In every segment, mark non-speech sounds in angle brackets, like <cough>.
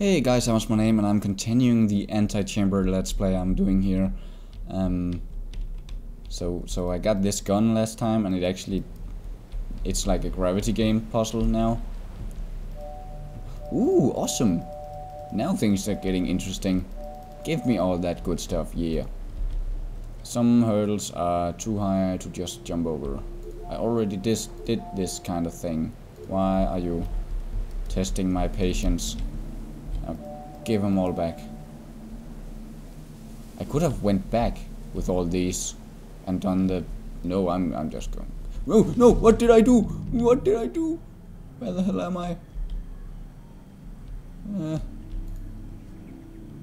Hey guys, what's my name and I'm continuing the Antichamber let's play I'm doing here. Um, so so I got this gun last time and it actually it's like a gravity game puzzle now. Ooh, awesome. Now things are getting interesting. Give me all that good stuff, yeah. Some hurdles are too high to just jump over. I already dis did this kind of thing. Why are you testing my patience? Give them all back. I could have went back with all these and done the... No, I'm, I'm just going... No, no, what did I do? What did I do? Where the hell am I? Uh,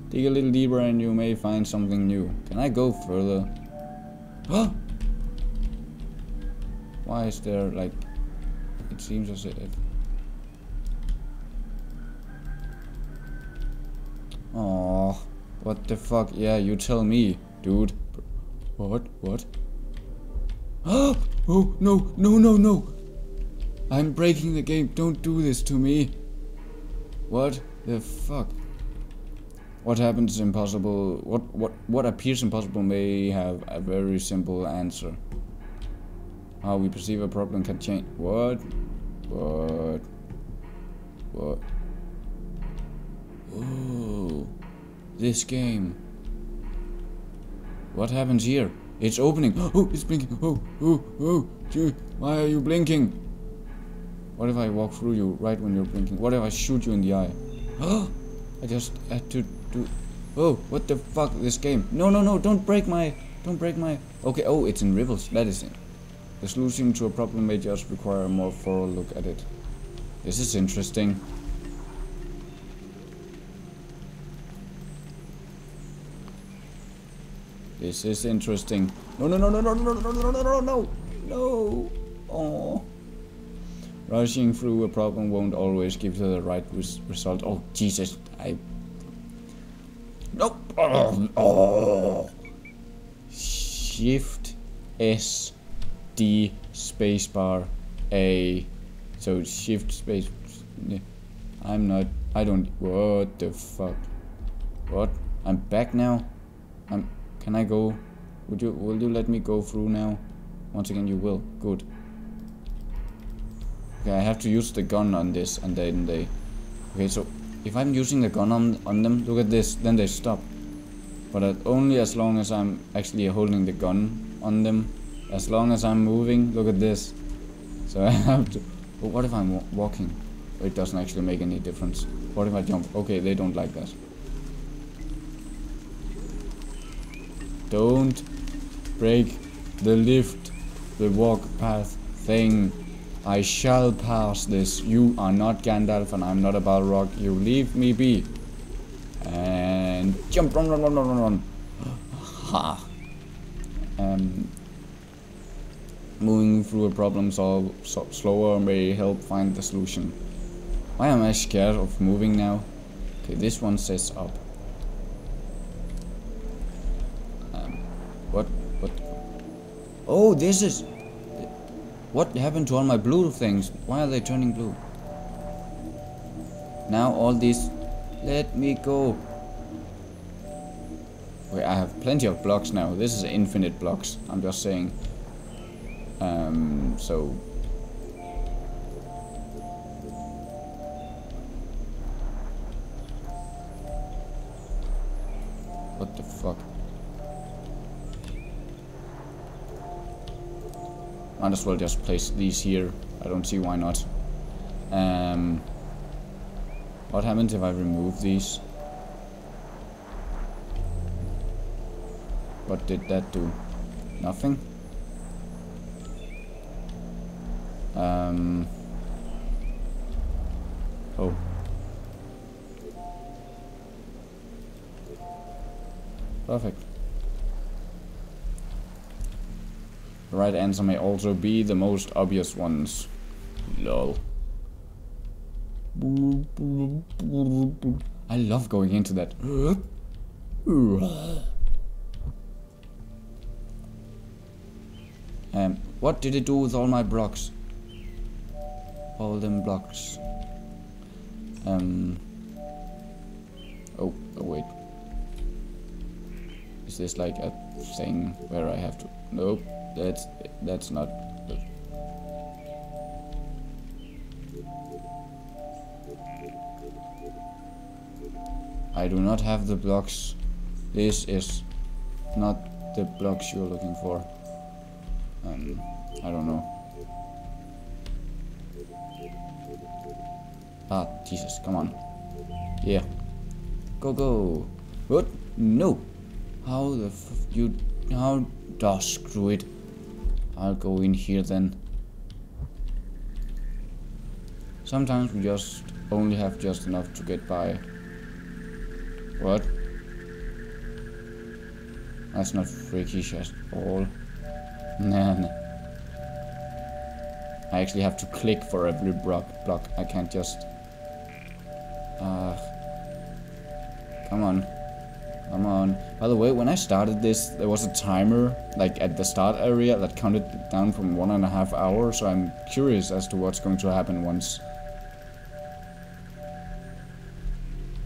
dig a little deeper and you may find something new. Can I go further? Huh? <gasps> Why is there like... It seems as if... Oh, what the fuck? Yeah, you tell me, dude. What? What? <gasps> oh, no, no, no, no. I'm breaking the game. Don't do this to me. What the fuck? What happens is impossible? What what what appears impossible may have a very simple answer. How we perceive a problem can change. What? What? What? This game. What happens here? It's opening. <gasps> Oh, it's blinking. Oh, oh, oh. Gee, why are you blinking? What if I walk through you right when you're blinking? What if I shoot you in the eye? Oh, <gasps> I just had to do. Oh, what the fuck? This game. No, no, no. Don't break my. Don't break my. Okay. Oh, it's in ripples. That is it. The solution to a problem may just require a more thorough look at it. This is interesting. This is interesting. No, no, no, no, no, no, no, no, no, no, no, no. Oh. Rushing through a problem won't always give you the right res result. Oh, Jesus. I... Nope. Oh. oh. Shift S D spacebar A. So shift space. I'm not. I don't. What the fuck? What? I'm back now. I'm. Can I go? Would you will you let me go through now? Once again you will. Good. Okay, I have to use the gun on this and then they Okay, so if I'm using the gun on on them, look at this, then they stop. But only as long as I'm actually holding the gun on them. As long as I'm moving, look at this. So <laughs> I have to But what if I'm walking? It doesn't actually make any difference. What if I jump? Okay, they don't like that. Don't break the lift, the walk path thing. I shall pass this. You are not Gandalf and I'm not a Balrog. You leave me be. And jump, run, run, run, run, run, run. <gasps> Ha. Um, moving through a problem solve so slower may help find the solution. Why am I scared of moving now? Okay, this one says up. Oh, this is... What happened to all my blue things? Why are they turning blue? Now all these... Let me go. Wait, I have plenty of blocks now. This is infinite blocks. I'm just saying. Um, so... Might as well just place these here. I don't see why not. Um, what happens if I remove these? What did that do? Nothing? Um, oh. Perfect. The right answer may also be the most obvious ones. Lol. I love going into that. Um, what did it do with all my blocks? All them blocks. Um, Oh, oh wait. Is this like a thing where I have to... Nope, that's, that's not... I do not have the blocks. This is not the blocks you're looking for. Um, I don't know. Ah, Jesus, come on. Yeah. Go, go. What? No. How the f you... How... Oh, screw it. I'll go in here then. Sometimes we just only have just enough to get by. What? That's not freakish at all. Nah, nah. I actually have to click for every block. block. I can't just... Uh, come on. Come on. By the way, when I started this, there was a timer, like at the start area, that counted down from one and a half hours, so I'm curious as to what's going to happen once...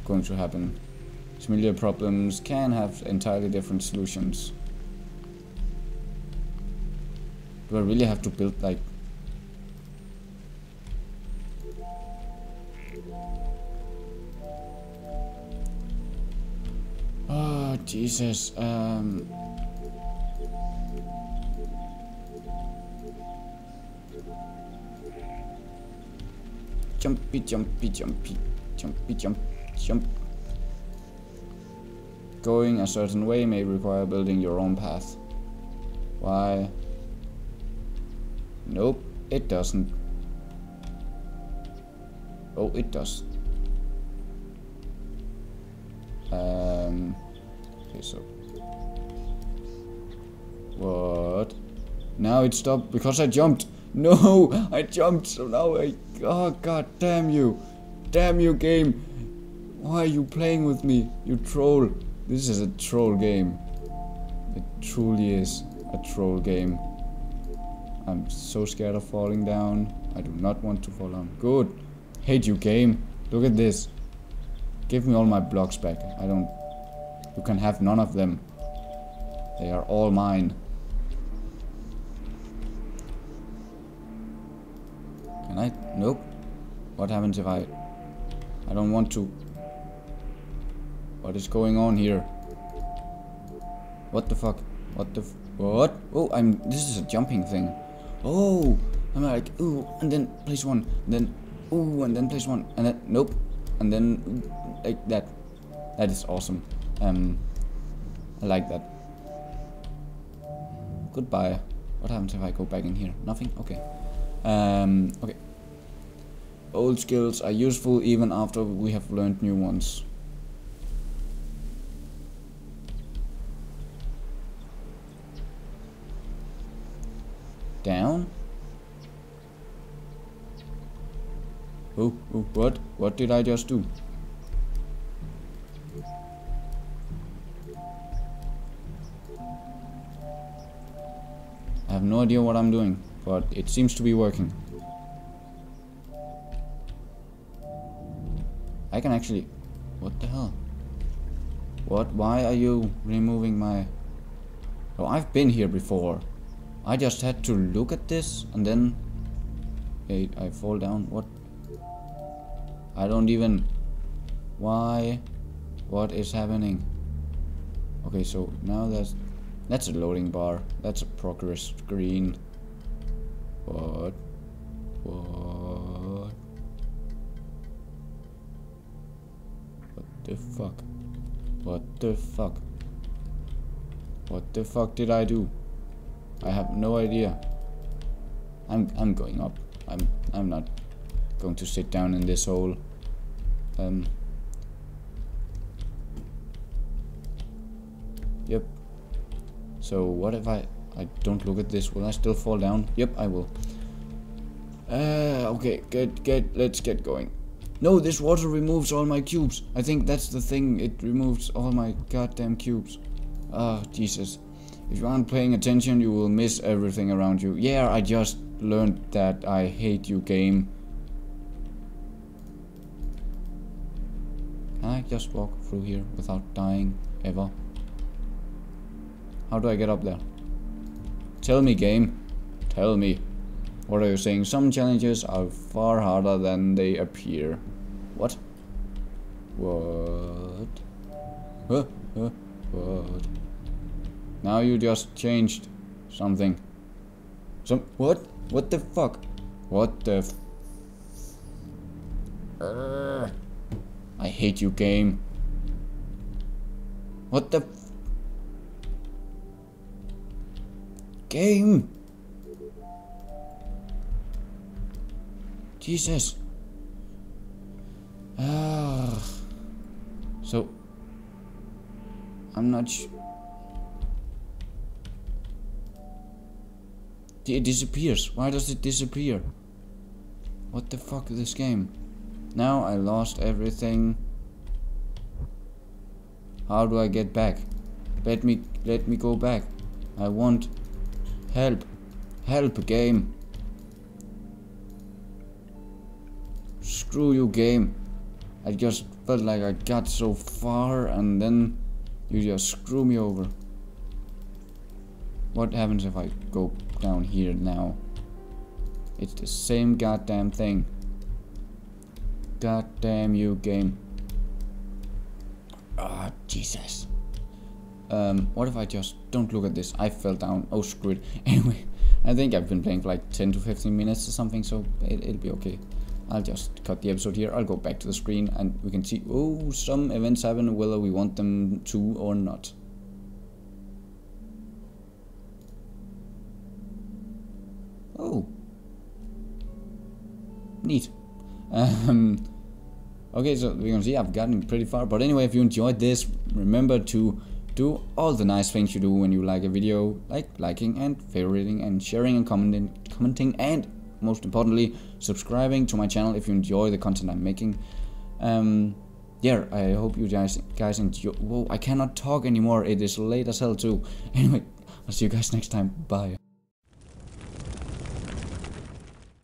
Going to happen. Similar problems can have entirely different solutions. Do I really have to build like Jesus um Jumpy jumpy jumpy jumpy jump jump Going a certain way may require building your own path. Why? Nope, it doesn't. Oh, it does. Um, okay, so. What? Now it stopped because I jumped. <laughs> No, I jumped, so now I... Oh, god damn you. Damn you, game. Why are you playing with me, you troll? This is a troll game. It truly is a troll game. I'm so scared of falling down. I do not want to fall down. Good. Hate you, game. Look at this. Give me all my blocks back. I don't... You can have none of them. They are all mine. Can I? Nope. What happens if I... I don't want to. What is going on here? What the fuck? What the what? Oh, I'm. This is a jumping thing. Oh, I'm like ooh, and then place one, and then ooh, and then place one, and then nope, and then like that. That is awesome. Um, I like that. Goodbye. What happens if I go back in here? Nothing. Okay. Um. Okay. Old skills are useful even after we have learned new ones. down. Oh, oh, what? What did I just do? Have no idea what I'm doing, but it seems to be working. I can actually... What the hell? What? Why are you removing my... Oh, I've been here before. I just had to look at this and then I, I fall down. What? I don't even... Why? What is happening? Okay, so now that's... That's a loading bar. That's a progress screen. What? What? What the fuck? What the fuck? What the fuck did I do? I have no idea. I'm I'm going up. I'm I'm not going to sit down in this hole. Um. Yep. So what if I I don't look at this? Will I still fall down? Yep, I will. Uh, okay, get get let's get going. No, this water removes all my cubes. I think that's the thing. It removes all my goddamn cubes. Ah, oh, Jesus. If you aren't paying attention, you will miss everything around you. Yeah, I just learned that I hate you game. Can I I just walk through here without dying ever? How do I get up there? Tell me, game. Tell me. What are you saying? Some challenges are far harder than they appear. What? What? Huh? Huh? What? Now you just changed something. Some what? What the fuck? What the. I hate you game. What the Game! Jesus. Ah. So I'm not It disappears. Why does it disappear? What the fuck is this game? Now I lost everything. How do I get back? Let me let me go back. I want help. Help game. Screw you game. I just felt like I got so far and then you just screw me over. What happens if I go down here now? It's the same goddamn thing. Goddamn you game. Ah, oh, Jesus. Um, what if I just don't look at this? I fell down. Oh, screw it. <laughs> Anyway, I think I've been playing for like 10 to 15 minutes or something, so it, it'll be okay. I'll just cut the episode here. I'll go back to the screen and we can see, oh, some events happen whether we want them to or not. Oh. Neat. Um, okay, so we can see I've gotten pretty far. But anyway, if you enjoyed this, remember to do all the nice things you do when you like a video, like liking and favoriting and sharing and commenting, commenting and most importantly, subscribing to my channel if you enjoy the content I'm making. Um, yeah, I hope you guys guys enjoy. Whoa, I cannot talk anymore. It is late as hell too. <laughs> Anyway, I'll see you guys next time. Bye.